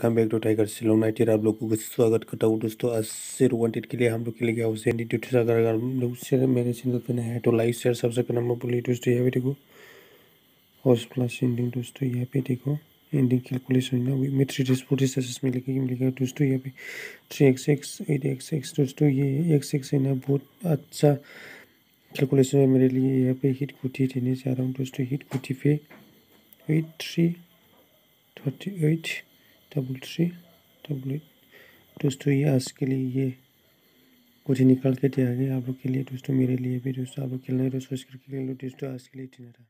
Welcome back to tiger Shillong नाइटेर आप लोगों को स्वागत करता हूँ दोस्तों। आज से वांटेड के लिए, हम लोग के लिए हाउस एंडी ड्यूटी अगर हम लोग मेरे चैनल पे नया है तो लाइक शेयर सब्सक्राइब करना मत भूलिए दोस्तों। यहाँ पे देखो हाउस प्लस एंडिंग दोस्तों। यहाँ पे देखो एंडिंग कैलकुलेशन में थ्री डिस फोर डिस में लिखे लिखा दोस्तों। यहाँ पे three X X eight X X दोस्तों, ये एक्स एक्स है ना, बहुत अच्छा कैलकुलेशन है मेरे लिए। यहाँ पे हिट कुटी देने जा रहा हूँ दोस्तों हिट कुटी पे eight three thirty eight double three double eight दोस्तों, ये आज के लिए ये कुछ निकाल के दिया गया आप लोग के लिए। दोस्तों, मेरे लिए भी दोस्तों, आप लोग खेलना है करके खेल लो। दोस्तों, आज के लिए इतना था।